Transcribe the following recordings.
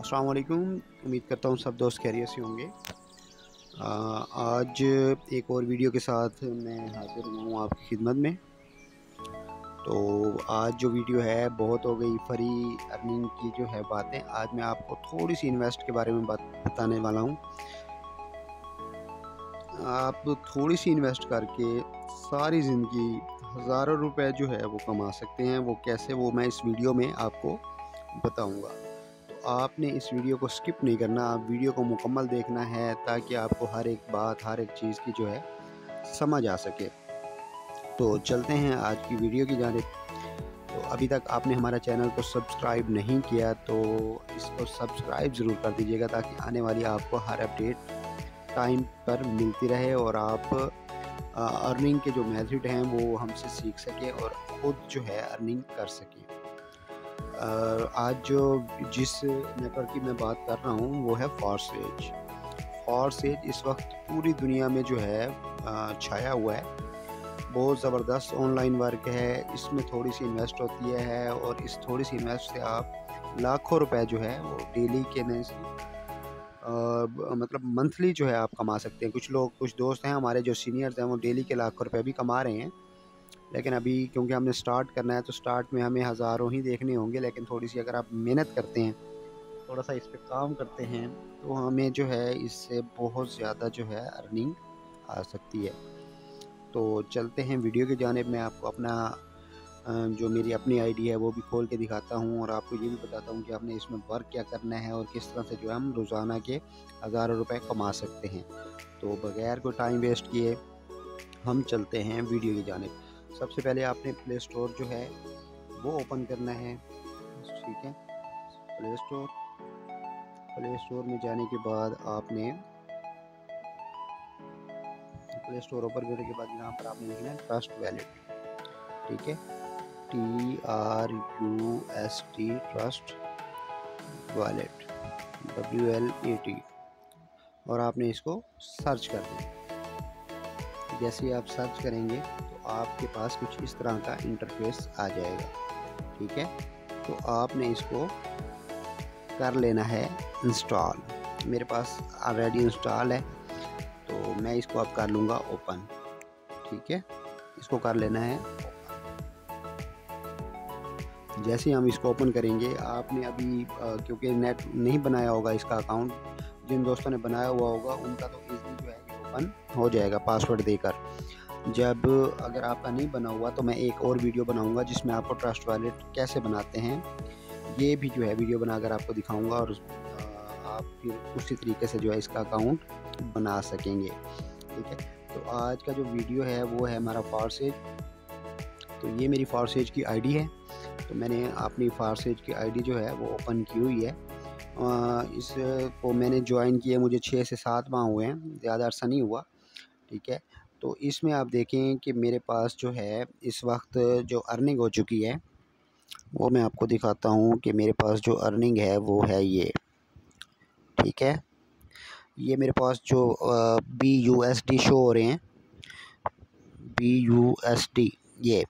अस्सलाम वालेकुम उम्मीद करता हूँ सब दोस्त खैरियत से होंगे। आज एक और वीडियो के साथ मैं हाजिर हूँ आपकी खिदमत में। तो आज जो वीडियो है, बहुत हो गई फ्री अर्निंग की जो है बातें, आज मैं आपको थोड़ी सी इन्वेस्ट के बारे में बात बताने वाला हूँ। आप थोड़ी सी इन्वेस्ट करके सारी ज़िंदगी हज़ारों रुपए जो है वो कमा सकते हैं, वो कैसे वो मैं इस वीडियो में आपको बताऊँगा। आपने इस वीडियो को स्किप नहीं करना, आप वीडियो को मुकम्मल देखना है ताकि आपको हर एक बात, हर एक चीज़ की जो है, समझ आ सके। तो चलते हैं आज की वीडियो की जानब तो अभी तक आपने हमारा चैनल को सब्सक्राइब नहीं किया तो इसको सब्सक्राइब ज़रूर कर दीजिएगा ताकि आने वाली आपको हर अपडेट टाइम पर मिलती रहे और आप अर्निंग के जो मेथड हैं वो हमसे सीख सकें और ख़ुद जो है अर्निंग कर सकें। आज जो जिस नेटवर्क की मैं बात कर रहा हूँ, वो है फॉरसेज फॉरसेज इस वक्त पूरी दुनिया में जो है छाया हुआ है। बहुत ज़बरदस्त ऑनलाइन वर्क है, इसमें थोड़ी सी इन्वेस्ट होती है और इस थोड़ी सी इन्वेस्ट से आप लाखों रुपए जो है, वो डेली के से मतलब मंथली जो है आप कमा सकते हैं। कुछ लोग, कुछ दोस्त हैं हमारे जो सीनियर्स हैं, वो डेली के लाखों रुपए भी कमा रहे हैं। लेकिन अभी क्योंकि हमने स्टार्ट करना है तो स्टार्ट में हमें हज़ारों ही देखने होंगे, लेकिन थोड़ी सी अगर आप मेहनत करते हैं थोड़ा सा इस पर काम करते हैं तो हमें जो है, इससे बहुत ज़्यादा जो है अर्निंग आ सकती है। तो चलते हैं वीडियो के जानब, में आपको अपना जो मेरी अपनी आईडी है, वो भी खोल के दिखाता हूँ, और आपको ये भी बताता हूँ कि आपने इसमें वर्क क्या करना है, और किस तरह से जो है, हम रोज़ाना के हज़ारों रुपए कमा सकते हैं। तो बग़ैर कोई टाइम वेस्ट किए, हम चलते हैं वीडियो की जानब। सबसे पहले आपने प्ले स्टोर जो है, वो ओपन करना है। ठीक है? प्ले स्टोर प्ले स्टोर में जाने के बाद आपने प्ले स्टोर ओपन करने के बाद यहाँ पर आपने लिखना है ट्रस्ट वैलेट ठीक है? T R U S T trust wallet W L A T और आपने इसको सर्च कर दें जैसे आप सर्च करेंगे तो आपके पास कुछ इस तरह का इंटरफेस आ जाएगा। ठीक है? तो आपने इसको कर लेना है इंस्टॉल मेरे पास ऑलरेडी इंस्टॉल है तो मैं इसको अब कर लूँगा ओपन ठीक है? इसको कर लेना है। जैसे हम इसको ओपन करेंगे, आपने अभी क्योंकि नेट नहीं बनाया होगा इसका अकाउंट जिन दोस्तों ने बनाया हुआ होगा, उनका तो इजीली जो है जाएगा पासवर्ड देकर। जब अगर आपका नहीं बना हुआ तो मैं एक और वीडियो बनाऊँगा जिसमें आपको ट्रस्ट वॉलेट कैसे बनाते हैं। ये भी जो है वीडियो बनाकर आपको दिखाऊँगा और आप फिर उसी तरीके से जो है इसका अकाउंट बना सकेंगे। ठीक है? तो आज का जो वीडियो है, वो है हमारा फारसेज तो ये मेरी फारसेज की आईडी है। तो मैंने अपनी फारसेज की आईडी जो है, वो ओपन की हुई है। इसको मैंने ज्वाइन किया मुझे छः से सात माह हुए हैं, ज़्यादा अर्सा नहीं हुआ। ठीक है? तो इसमें आप देखें कि मेरे पास जो है, इस वक्त जो अर्निंग हो चुकी है, वो मैं आपको दिखाता हूँ कि मेरे पास जो अर्निंग है, वो है ये। ठीक है? ये मेरे पास जो B U S D show हो रहे हैं। बी यू एस डी ये।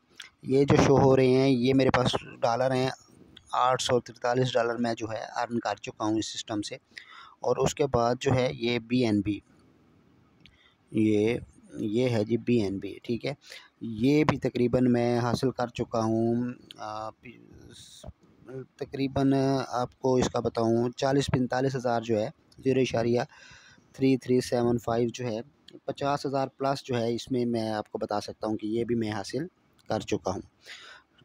ये जो शो हो रहे हैं, ये मेरे पास डॉलर हैं आठ सौ तिरतालीस डॉलर मैं जो है अर्न कर चुका हूँ इस सिस्टम से। और उसके बाद जो है, ये बी एन बी ये ये है जी बी एन बी ठीक है? ये भी तकरीबन मैं हासिल कर चुका हूँ तकरीबन आपको इसका बताऊँ चालीस पैंतालीस हज़ार जो है, ज़ीरो इशारिया थ्री थ्री सेवन फाइव जो है, पचास हज़ार प्लस जो है, इसमें मैं आपको बता सकता हूँ कि ये भी मैं हासिल कर चुका हूँ,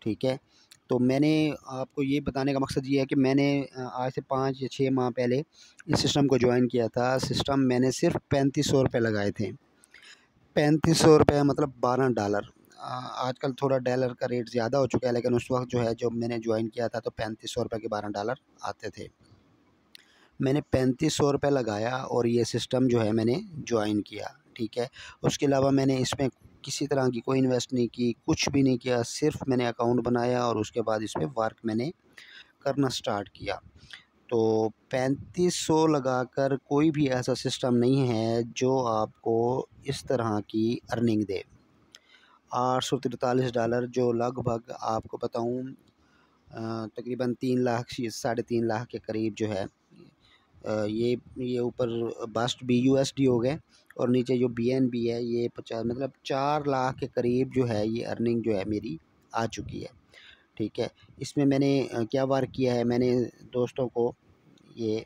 ठीक है? तो मैंने आपको ये बताने का मकसद ये है कि मैंने आज से पाँच या छः माह पहले इस सिस्टम को ज्वाइन किया था। सिस्टम मैंने सिर्फ़ पैंतीस सौ रुपये लगाए थे। पैंतीस सौ रुपये मतलब बारह डॉलर। आजकल थोड़ा डॉलर का रेट ज़्यादा हो चुका है, लेकिन उस वक्त जो है, जब मैंने ज्वाइन किया था तो पैंतीस सौ रुपये के बारह डॉलर आते थे। मैंने पैंतीस सौ रुपये लगाया और ये सिस्टम जो है मैंने ज्वाइन किया, ठीक है? उसके अलावा मैंने इसमें किसी तरह की कोई इन्वेस्ट नहीं की, कुछ भी नहीं किया, सिर्फ़ मैंने अकाउंट बनाया और उसके बाद इस पर वर्क मैंने करना स्टार्ट किया। तो पैंतीस सौ लगाकर कोई भी ऐसा सिस्टम नहीं है जो आपको इस तरह की अर्निंग दे। आठ सौ तिरतालीस डॉलर जो लगभग आपको बताऊँ तकरीबन तीन लाख साढ़े तीन लाख के करीब जो है ये ये ऊपर bust B U S D हो गए और नीचे जो बी एन बी है, ये पचास मतलब चार लाख के करीब जो है, ये अर्निंग जो है मेरी आ चुकी है। ठीक है? इसमें मैंने क्या वर्क किया है? मैंने दोस्तों को ये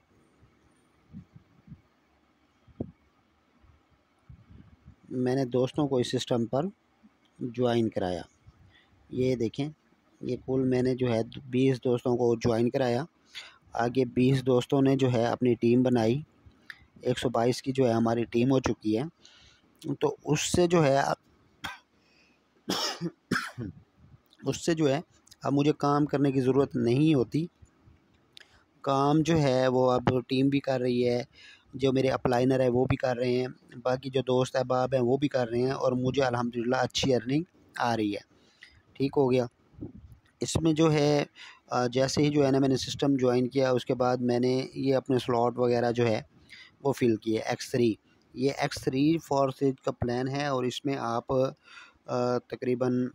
मैंने दोस्तों को इस सिस्टम पर ज्वाइन कराया। ये देखें, ये कुल मैंने जो है बीस दोस्तों को ज्वाइन कराया। आगे बीस दोस्तों ने जो है अपनी टीम बनाई। 122 की जो है हमारी टीम हो चुकी है। तो उससे जो है उससे जो है अब मुझे काम करने की ज़रूरत नहीं होती। काम जो है वो अब टीम भी कर रही है, जो मेरे अपलाइनर है वो भी कर रहे हैं, बाकी जो दोस्त अहबाब हैं वो भी कर रहे हैं और मुझे अल्हम्दुलिल्लाह अच्छी अर्निंग आ रही है। ठीक हो गया। इसमें जो है जैसे ही जो है ना मैंने सिस्टम ज्वाइन किया, उसके बाद मैंने ये अपने स्लॉट वगैरह जो है, वो फिल किए एक्स थ्री ये एक्स थ्री फोर सीट का प्लान है और इसमें आप तकरीबन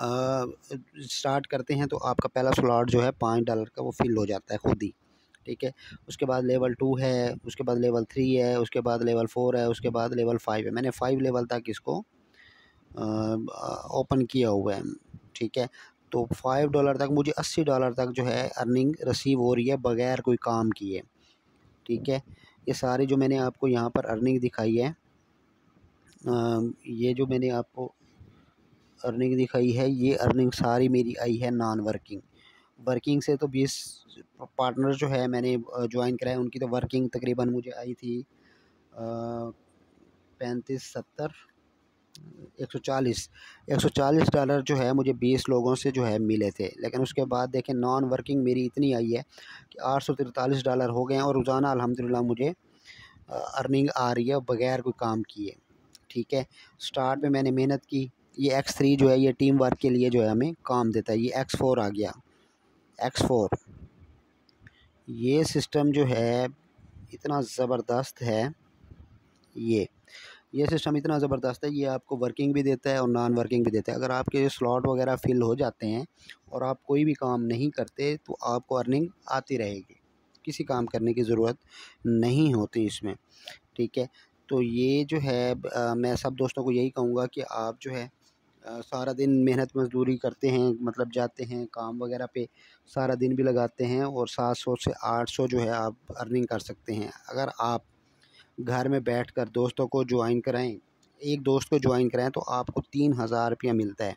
स्टार्ट करते हैं तो आपका पहला स्लॉट जो है पाँच डॉलर का वो फिल हो जाता है खुद ही, ठीक है? उसके बाद लेवल टू है, उसके बाद लेवल थ्री है, उसके बाद लेवल फोर है, उसके बाद लेवल फाइव है। मैंने फाइव लेवल तक इसको ओपन किया हुआ है, ठीक है? तो फाइव डॉलर तक मुझे अस्सी डॉलर तक जो है अर्निंग रिसीव हो रही है, बग़ैर कोई काम किए। ठीक है? ये सारी जो मैंने आपको यहाँ पर अर्निंग दिखाई है ये जो मैंने आपको अर्निंग दिखाई है, ये अर्निंग सारी मेरी आई है नॉन वर्किंग वर्किंग से तो बीस पार्टनर जो है मैंने ज्वाइन कराए, उनकी तो वर्किंग तकरीबन मुझे आई थी पैंतीस, सत्तर। एक सौ चालीस, एक सौ चालीस डॉलर जो है मुझे बीस लोगों से जो है मिले थे। लेकिन उसके बाद देखें नॉन वर्किंग मेरी इतनी आई है कि आठ सौ तिरतालीस डॉलर हो गए हैं और रोज़ाना अल्हम्दुलिल्लाह मुझे अर्निंग आ रही है बग़ैर कोई काम किए। ठीक है? स्टार्ट में मैंने मेहनत की। ये एक्स थ्री जो है, ये टीम वर्क के लिए जो है हमें काम देता है। ये एक्स फोर आ गया। एक्स फोर ये सिस्टम जो है, इतना ज़बरदस्त है। ये ये सिस्टम इतना ज़बरदस्त है ये आपको वर्किंग भी देता है और नॉन वर्किंग भी देता है। अगर आपके स्लॉट वगैरह फिल हो जाते हैं और आप कोई भी काम नहीं करते तो आपको अर्निंग आती रहेगी। किसी काम करने की ज़रूरत नहीं होती इसमें ठीक है? तो ये जो है आ, मैं सब दोस्तों को यही कहूँगा कि आप जो है आ, सारा दिन मेहनत मज़दूरी करते हैं मतलब जाते हैं काम वगैरह पे सारा दिन भी लगाते हैं और सात सौ से आठ सौ जो है आप अर्निंग कर सकते हैं। अगर आप घर में बैठ कर दोस्तों को ज्वाइन कराएँ। एक दोस्त को ज्वाइन कराएँ तो आपको तीन हज़ार रुपया मिलता है।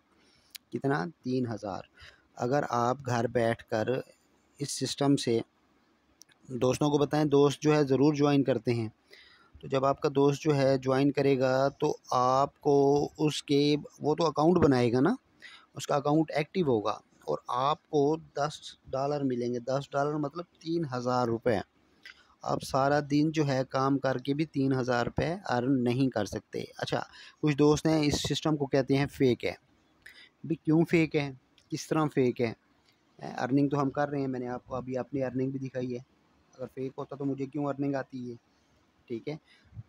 कितना? तीन हज़ार। अगर आप घर बैठ कर इस सिस्टम से दोस्तों को बताएँ, दोस्त जो है ज़रूर ज्वाइन करते हैं। तो जब आपका दोस्त जो है ज्वाइन करेगा तो आपको उसके, वो तो अकाउंट बनाएगा ना? उसका अकाउंट एक्टिव होगा और आपको दस डॉलर मिलेंगे। दस डॉलर मतलब तीन हज़ार रुपये आप सारा दिन जो है काम करके भी तीन हज़ार रुपये अर्न नहीं कर सकते। अच्छा कुछ दोस्त हैं, इस सिस्टम को कहते हैं फ़ेक है। भी क्यों फ़ेक है? किस तरह फ़ेक है? अर्निंग तो हम कर रहे हैं, मैंने आपको अभी अपनी अर्निंग भी दिखाई है। अगर फेक होता तो मुझे क्यों अर्निंग आती है ठीक है?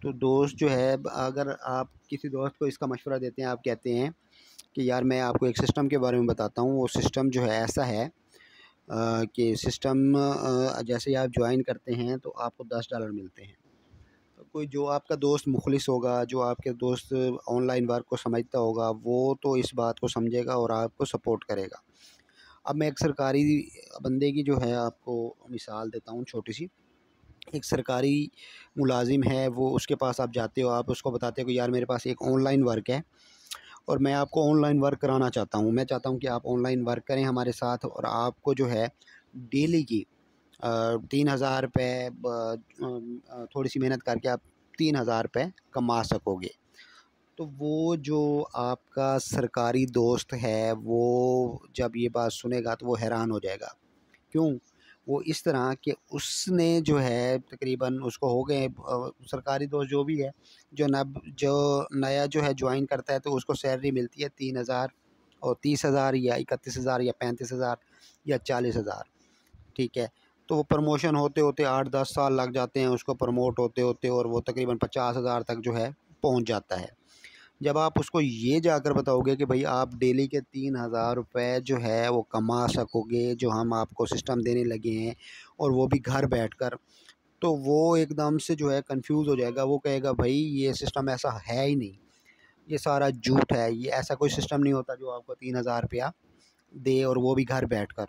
तो दोस्त जो है, अगर आप किसी दोस्त को इसका मशवरा देते हैं, आप कहते हैं कि, यार, मैं आपको एक सिस्टम के बारे में बताता हूँ। वो सिस्टम जो है ऐसा है कि सिस्टम जैसे ही आप ज्वाइन करते हैं तो आपको दस डॉलर मिलते हैं। तो कोई जो आपका दोस्त मुखलिस होगा, जो आपके दोस्त ऑनलाइन वर्क को समझता होगा, वो तो इस बात को समझेगा और आपको सपोर्ट करेगा। अब मैं एक सरकारी बंदे की जो है, आपको मिसाल देता हूँ छोटी सी। एक सरकारी मुलाजिम है, वो उसके पास आप जाते हो, आप उसको बताते हो कि यार मेरे पास एक ऑनलाइन वर्क है। और मैं आपको ऑनलाइन वर्क कराना चाहता हूँ। मैं चाहता हूँ कि आप ऑनलाइन वर्क करें हमारे साथ और आपको जो है डेली की तीन हज़ार रुपये थोड़ी सी मेहनत करके आप तीन हज़ार रुपये कमा सकोगे। तो वो जो आपका सरकारी दोस्त है, वो जब ये बात सुनेगा तो वो हैरान हो जाएगा। क्यों? वो इस तरह कि उसने जो है तकरीबन उसको हो गए सरकारी दोस्त जो भी है, जो नब, जो नया जो है ज्वाइन करता है तो उसको सैलरी मिलती है तीन हज़ार और तीस हज़ार या इकतीस हज़ार या पैंतीस हज़ार या चालीस हज़ार। ठीक है? तो वो प्रमोशन होते होते आठ दस साल लग जाते हैं उसको प्रमोट होते होते और वो तकरीबन पचास हज़ार तक जो है पहुँच जाता है। जब आप उसको ये जाकर बताओगे कि भाई आप डेली के तीन हज़ार रुपये जो है वो कमा सकोगे, जो हम आपको सिस्टम देने लगे हैं और वो भी घर बैठ कर तो वो एकदम से जो है कंफ्यूज हो जाएगा। वो कहेगा, भाई ये सिस्टम ऐसा है ही नहीं। ये सारा झूठ है। ये ऐसा कोई सिस्टम नहीं होता जो आपको तीन हज़ार रुपया दे और वो भी घर बैठ कर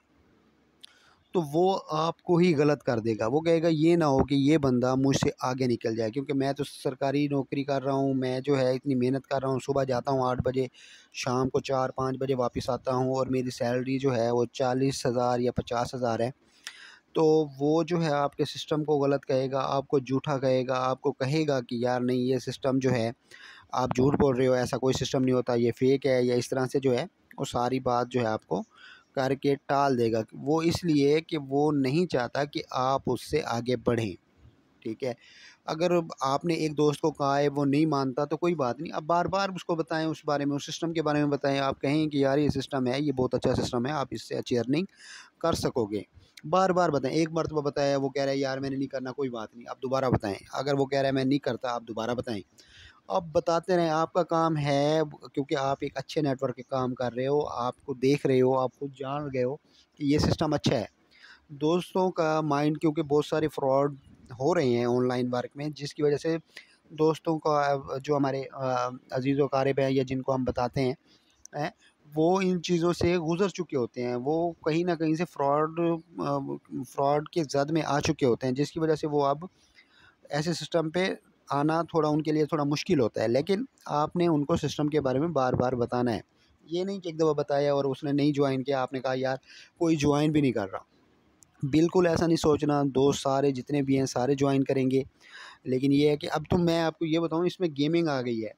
तो वो आपको ही गलत कर देगा। वो कहेगा, ये ना हो कि ये बंदा मुझसे आगे निकल जाए, क्योंकि मैं तो सरकारी नौकरी कर रहा हूँ, मैं जो है इतनी मेहनत कर रहा हूँ, सुबह जाता हूँ आठ बजे, शाम को चार, पाँच बजे वापस आता हूँ और मेरी सैलरी जो है वो चालीस हज़ार या पचास हज़ार है। तो वो जो है आपके सिस्टम को गलत कहेगा, आपको झूठा कहेगा, आपको कहेगा कि, यार नहीं, ये सिस्टम जो है, आप झूठ बोल रहे हो, ऐसा कोई सिस्टम नहीं होता, ये फेक है या इस तरह से जो है वो सारी बात जो है आपको करके टाल देगा। वो इसलिए कि वो नहीं चाहता कि आप उससे आगे बढ़ें। ठीक है? अगर आपने एक दोस्त को कहा है, वो नहीं मानता तो कोई बात नहीं। अब बार बार उसको बताएँ, उस बारे में, उस सिस्टम के बारे में बताएँ। आप कहें कि, यार, ये सिस्टम है, ये बहुत अच्छा सिस्टम है, आप इससे अच्छी अर्निंग कर सकोगे। बार बार बताएँ। एक मरतबा बताया, वो कह रहा है, यार, मैंने नहीं करना, कोई बात नहीं। आप दोबारा बताएँ। अगर वो कह रहा है, मैं नहीं करता, आप दोबारा बताएँ। अब बताते रहें, आपका काम है क्योंकि आप एक अच्छे नेटवर्क के काम कर रहे हो, आपको देख रहे हो, आप खुद जान गए हो कि ये सिस्टम अच्छा है। दोस्तों का माइंड क्योंकि बहुत सारे फ्रॉड हो रहे हैं ऑनलाइन वर्क में, जिसकी वजह से दोस्तों का, जो हमारे अज़ीज़ व कारब हैं या जिनको हम बताते हैं वो इन चीज़ों से गुज़र चुके होते हैं। वो कहीं ना कहीं से फ्रॉड फ्रॉड के जद में आ चुके होते हैं, जिसकी वजह से वो अब ऐसे सिस्टम पे आना थोड़ा उनके लिए थोड़ा मुश्किल होता है, लेकिन आपने उनको सिस्टम के बारे में बार बार बताना है। ये नहीं कि एक दफ़ा बताया और उसने नहीं ज्वाइन किया, आपने कहा, यार, कोई ज्वाइन भी नहीं कर रहा। बिल्कुल ऐसा नहीं सोचना दोस्त सारे जितने भी हैं, सारे ज्वाइन करेंगे। लेकिन ये है कि अब तो मैं आपको ये बताऊँ, इसमें गेमिंग आ गई है।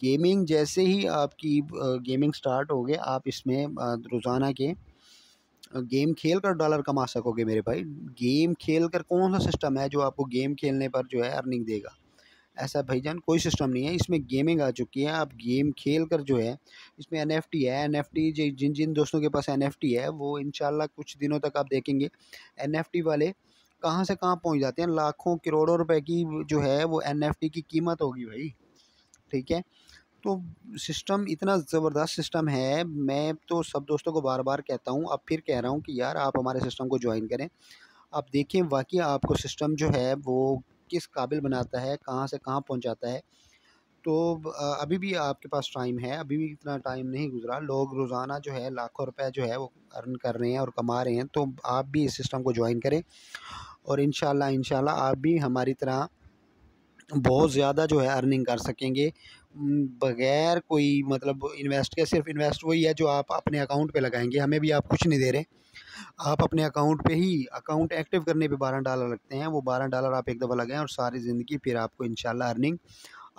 गेमिंग जैसे ही आपकी गेमिंग स्टार्ट हो गए आप इसमें रोज़ाना के गेम खेल कर डॉलर कमा सकोगे मेरे भाई। गेम खेल कर कौन सा सिस्टम है जो आपको गेम खेलने पर जो है अर्निंग देगा? ऐसा भाईजान कोई सिस्टम नहीं है। इसमें गेमिंग आ चुकी है। आप गेम खेल कर जो है, इसमें एनएफटी है। एन जिन जिन दोस्तों के पास एनएफटी है, वो इन कुछ दिनों तक आप देखेंगे। एनएफटी वाले कहाँ से कहाँ पहुँच जाते हैं? लाखों, करोड़ों रुपए की जो है, वो एनएफटी की कीमत होगी भाई। ठीक है? तो सिस्टम इतना ज़बरदस्त सिस्टम है। मैं तो सब दोस्तों को बार बार कहता हूँ, अब फिर कह रहा हूँ कि यार आप हमारे सिस्टम को ज्वाइन करें। आप देखें, वाकई आपको सिस्टम जो है, वो किस काबिल बनाता है, कहाँ से कहाँ पहुँचाता है। तो अभी भी आपके पास टाइम है, अभी भी इतना टाइम नहीं गुजरा। लोग रोज़ाना जो है, लाखों रुपए जो है, वो अर्न कर रहे हैं और कमा रहे हैं। तो आप भी इस सिस्टम को ज्वाइन करें और इन शाला आप भी हमारी तरह बहुत ज़्यादा जो है अर्निंग कर सकेंगे। बगैर कोई मतलब इन्वेस्ट के सिर्फ़ इन्वेस्ट वही है जो आप अपने अकाउंट पे लगाएँगे। हमें भी आप कुछ नहीं दे रहे। आप अपने अकाउंट पे ही अकाउंट एक्टिव करने पे बारह डॉलर लगते हैं। वो बारह डॉलर आप एक दफ़ा लगाएँ और सारी ज़िंदगी फिर आपको इंशाल्लाह अर्निंग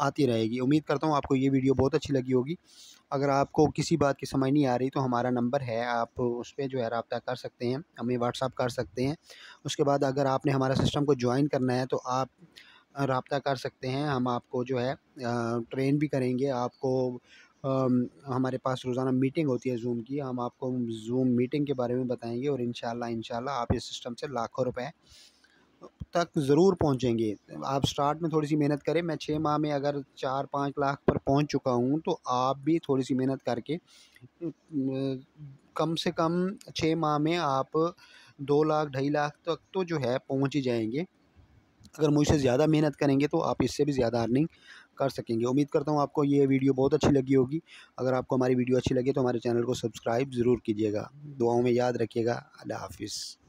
आती रहेगी। उम्मीद करता हूँ आपको ये वीडियो बहुत अच्छी लगी होगी। अगर आपको किसी बात की समझ नहीं आ रही तो हमारा नंबर है। आप उस पर जो है रबता कर सकते हैं। हमें व्हाट्सअप कर सकते हैं। उसके बाद अगर आपने हमारा सिस्टम को ज्वाइन करना है तो आप रबता कर सकते हैं। हम आपको जो है ट्रेन भी करेंगे। आपको हमारे पास रोज़ाना मीटिंग होती है जूम की। हम आपको जूम मीटिंग के बारे में बताएँगे और इन शाला आप इस सिस्टम से लाखों रुपए तक ज़रूर पहुँचेंगे। आप स्टार्ट में थोड़ी सी मेहनत करें। मैं छः माह में अगर चार पाँच लाख पर पहुँच चुका हूँ तो आप भी थोड़ी सी मेहनत करके, कम से कम छः माह में आप दो लाख, ढाई लाख तक तो जो है पहुँच ही जाएँगे। अगर मुझसे ज़्यादा मेहनत करेंगे तो आप इससे भी ज़्यादा अर्निंग कर सकेंगे। उम्मीद करता हूँ आपको ये वीडियो बहुत अच्छी लगी होगी। अगर आपको हमारी वीडियो अच्छी लगे तो हमारे चैनल को सब्सक्राइब ज़रूर कीजिएगा। दुआओं में याद रखिएगा। अल्लाह हाफिज़।